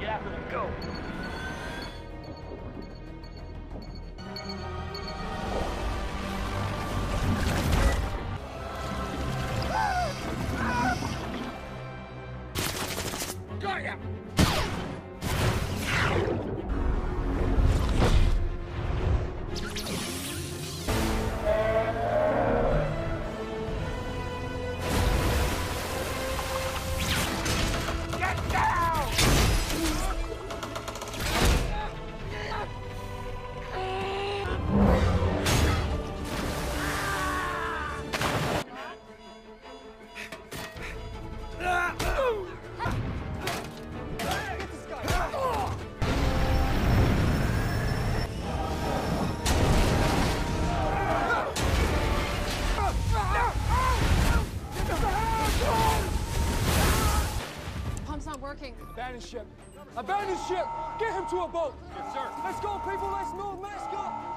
Get after them, Go! Thank you. Working. Abandon ship! Abandon ship! Get him to a boat! Yes, sir. Let's go, people! Let's move! Let's go!